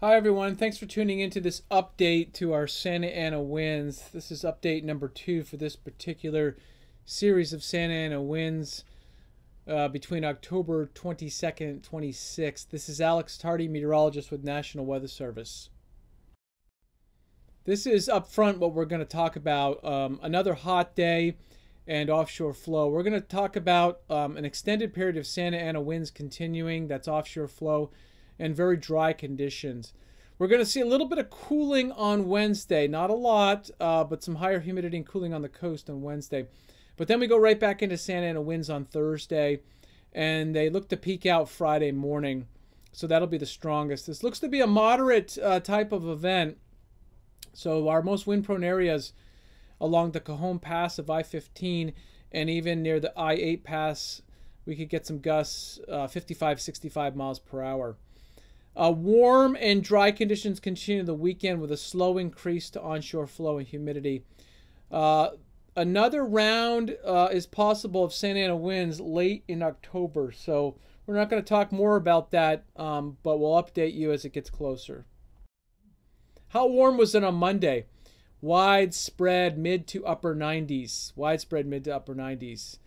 Hi everyone, thanks for tuning into this update to our Santa Ana winds. This is update number two for this particular series of Santa Ana winds uh, between October 22nd and 26th. This is Alex Tardy, meteorologist with National Weather Service. This is up front what we're going to talk about. Um, another hot day and offshore flow. We're going to talk about um, an extended period of Santa Ana winds continuing, that's offshore flow, and very dry conditions. We're going to see a little bit of cooling on Wednesday. Not a lot, uh, but some higher humidity and cooling on the coast on Wednesday. But then we go right back into Santa Ana winds on Thursday, and they look to peak out Friday morning. So that'll be the strongest. This looks to be a moderate uh, type of event so our most wind-prone areas along the Cajon Pass of I-15 and even near the I-8 pass, we could get some gusts uh, 55, 65 miles per hour. Uh, warm and dry conditions continue the weekend with a slow increase to onshore flow and humidity. Uh, another round uh, is possible of Santa Ana winds late in October. So we're not going to talk more about that, um, but we'll update you as it gets closer. How warm was it on Monday? Widespread mid to upper 90s. Widespread mid to upper 90s.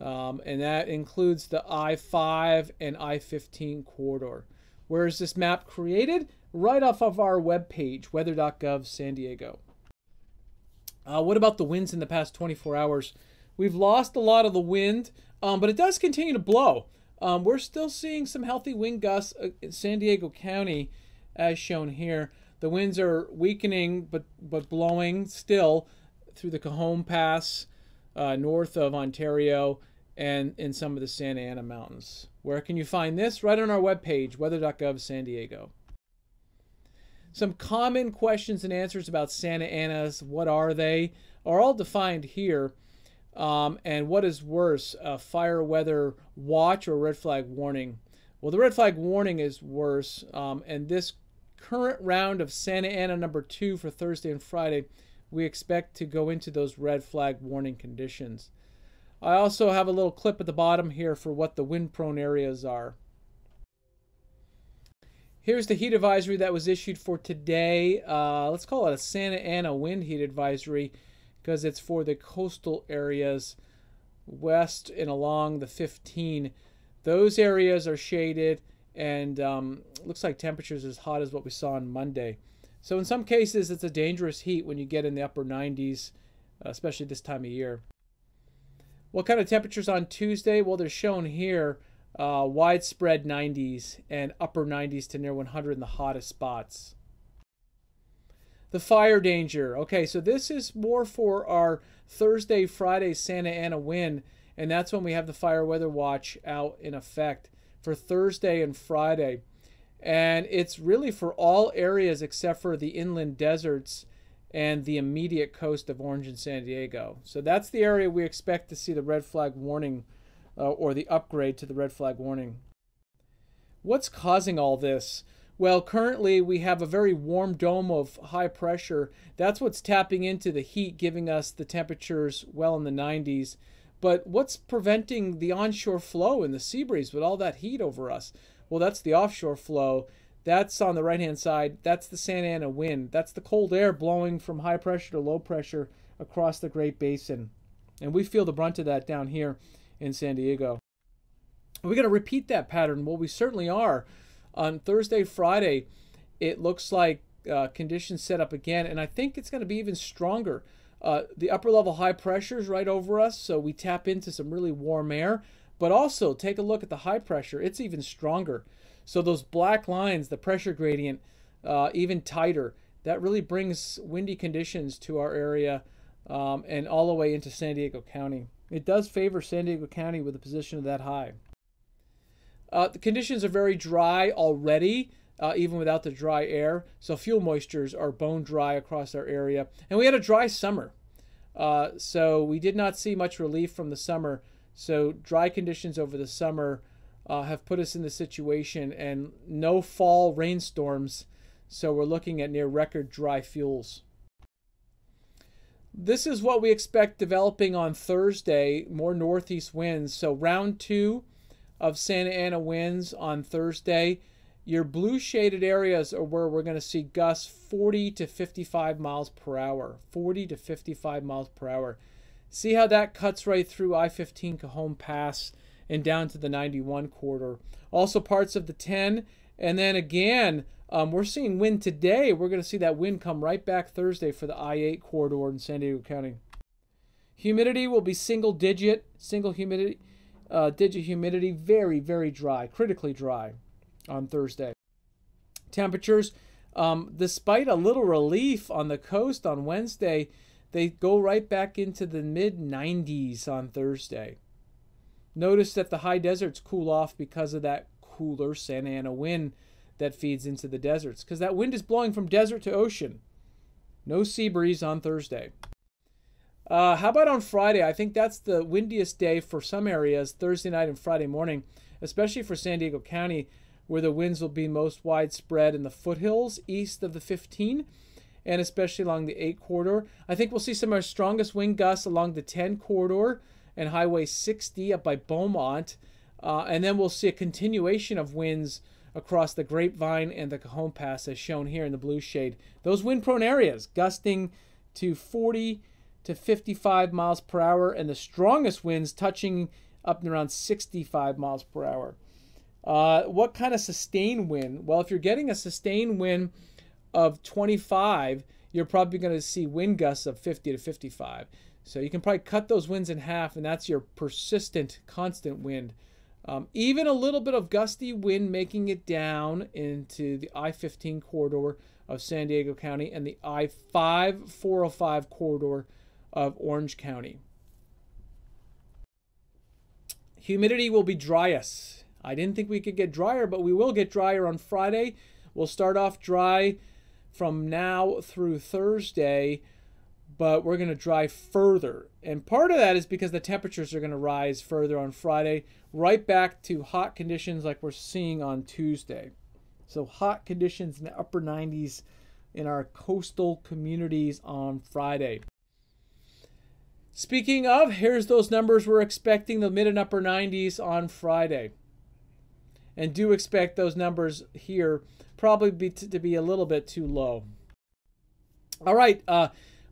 Um, and that includes the I 5 and I 15 corridor. Where is this map created? Right off of our webpage, weather.gov San Diego. Uh, what about the winds in the past 24 hours? We've lost a lot of the wind, um, but it does continue to blow. Um, we're still seeing some healthy wind gusts uh, in San Diego County, as shown here. The winds are weakening but but blowing still through the Cajon Pass, uh, north of Ontario, and in some of the Santa Ana Mountains. Where can you find this? Right on our webpage, weather.gov San Diego. Some common questions and answers about Santa Anas. What are they? Are all defined here. Um, and what is worse, a fire weather watch or red flag warning? Well, the red flag warning is worse, um, and this current round of Santa Ana number two for Thursday and Friday, we expect to go into those red flag warning conditions. I also have a little clip at the bottom here for what the wind prone areas are. Here's the heat advisory that was issued for today. Uh, let's call it a Santa Ana wind heat advisory because it's for the coastal areas west and along the 15. Those areas are shaded and um, looks like temperatures as hot as what we saw on Monday. So in some cases, it's a dangerous heat when you get in the upper 90s, especially this time of year. What kind of temperatures on Tuesday? Well, they're shown here. Uh, widespread 90s and upper 90s to near 100 in the hottest spots. The fire danger. Okay, so this is more for our Thursday, Friday Santa Ana wind, and that's when we have the fire weather watch out in effect for Thursday and Friday. And it's really for all areas except for the inland deserts and the immediate coast of Orange and San Diego. So that's the area we expect to see the red flag warning uh, or the upgrade to the red flag warning. What's causing all this? Well, currently we have a very warm dome of high pressure. That's what's tapping into the heat, giving us the temperatures well in the 90s. But what's preventing the onshore flow in the sea breeze with all that heat over us? Well, that's the offshore flow. That's on the right hand side. That's the Santa Ana wind. That's the cold air blowing from high pressure to low pressure across the Great Basin. And we feel the brunt of that down here in San Diego. We're going to repeat that pattern? Well, we certainly are. On Thursday, Friday, it looks like uh, conditions set up again, and I think it's going to be even stronger. Uh, the upper level high pressure is right over us, so we tap into some really warm air. But also, take a look at the high pressure. It's even stronger. So those black lines, the pressure gradient, uh, even tighter. That really brings windy conditions to our area um, and all the way into San Diego County. It does favor San Diego County with a position of that high. Uh, the conditions are very dry already uh, even without the dry air. So fuel moistures are bone dry across our area. And we had a dry summer. Uh, so we did not see much relief from the summer. So dry conditions over the summer uh, have put us in the situation and no fall rainstorms. So we're looking at near record dry fuels. This is what we expect developing on Thursday, more northeast winds. So round two of Santa Ana winds on Thursday Your blue shaded areas are where we're going to see gusts 40 to 55 miles per hour. 40 to 55 miles per hour. See how that cuts right through I 15 Cajon Pass and down to the 91 quarter. Also, parts of the 10. And then again, um, we're seeing wind today. We're going to see that wind come right back Thursday for the I 8 corridor in San Diego County. Humidity will be single digit, single humidity, uh, digit humidity, very, very dry, critically dry on Thursday. Temperatures, um, despite a little relief on the coast on Wednesday, they go right back into the mid 90s on Thursday. Notice that the high deserts cool off because of that cooler Santa Ana wind that feeds into the deserts, because that wind is blowing from desert to ocean. No sea breeze on Thursday. Uh, how about on Friday? I think that's the windiest day for some areas, Thursday night and Friday morning, especially for San Diego County where the winds will be most widespread in the foothills east of the 15 and especially along the 8 corridor. I think we'll see some of our strongest wind gusts along the 10 corridor and Highway 60 up by Beaumont. Uh, and then we'll see a continuation of winds across the Grapevine and the Cajon Pass, as shown here in the blue shade. Those wind prone areas gusting to 40 to 55 miles per hour, and the strongest winds touching up and around 65 miles per hour. Uh, what kind of sustained wind? Well, if you're getting a sustained wind of 25, you're probably going to see wind gusts of 50 to 55. So you can probably cut those winds in half, and that's your persistent, constant wind. Um, even a little bit of gusty wind making it down into the I 15 corridor of San Diego County and the I 5 405 corridor of Orange County. Humidity will be driest I didn't think we could get drier, but we will get drier on Friday. We'll start off dry from now through Thursday, but we're going to dry further. And part of that is because the temperatures are going to rise further on Friday, right back to hot conditions like we're seeing on Tuesday. So, hot conditions in the upper 90s in our coastal communities on Friday. Speaking of, here's those numbers we're expecting the mid and upper 90s on Friday and do expect those numbers here probably be to be a little bit too low. All right, uh,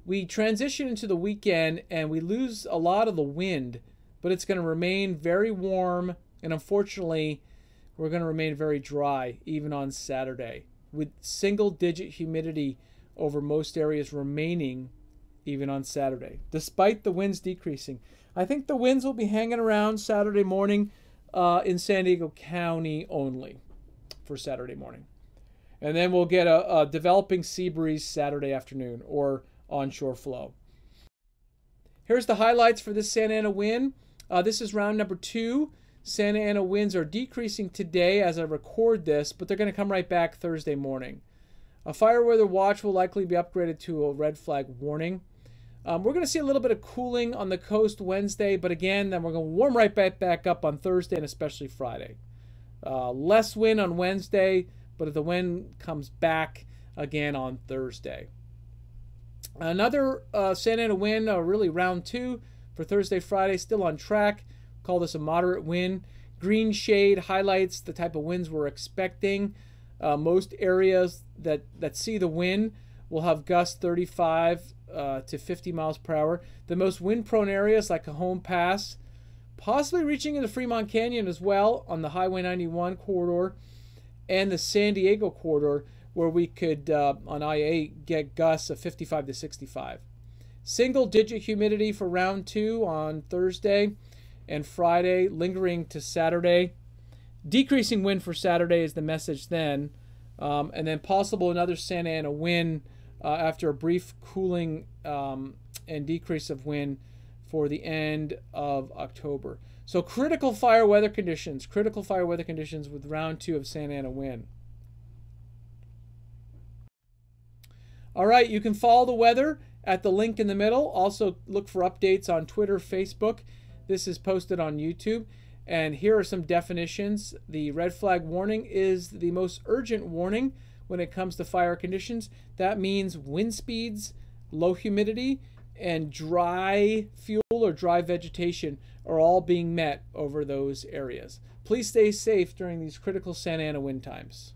we transition into the weekend and we lose a lot of the wind, but it's going to remain very warm and unfortunately, we're going to remain very dry even on Saturday with single digit humidity over most areas remaining even on Saturday, despite the winds decreasing. I think the winds will be hanging around Saturday morning uh, in San Diego County only for Saturday morning. And then we'll get a, a developing sea breeze Saturday afternoon or onshore flow. Here's the highlights for this Santa Ana wind. Uh, this is round number two. Santa Ana winds are decreasing today as I record this, but they're going to come right back Thursday morning. A fire weather watch will likely be upgraded to a red flag warning. Um, we're going to see a little bit of cooling on the coast Wednesday, but again, then we're going to warm right back, back up on Thursday and especially Friday. Uh, less wind on Wednesday, but if the wind comes back again on Thursday. Another uh, Santa Ana wind, uh, really round two for Thursday, Friday, still on track. Call this a moderate wind. Green shade highlights the type of winds we're expecting. Uh, most areas that, that see the wind will have gusts 35 uh, to 50 miles per hour. The most wind prone areas like Cajon Pass, possibly reaching into Fremont Canyon as well on the Highway 91 corridor and the San Diego corridor, where we could uh, on I 8 get gusts of 55 to 65. Single digit humidity for round two on Thursday and Friday, lingering to Saturday. Decreasing wind for Saturday is the message then. Um, and then possible another Santa Ana wind uh, after a brief cooling um, and decrease of wind for the end of October. So critical fire weather conditions, critical fire weather conditions with round two of Santa Ana wind. All right, you can follow the weather at the link in the middle. Also look for updates on Twitter, Facebook. This is posted on YouTube. And here are some definitions. The red flag warning is the most urgent warning when it comes to fire conditions. That means wind speeds, low humidity, and dry fuel or dry vegetation are all being met over those areas. Please stay safe during these critical Santa Ana wind times.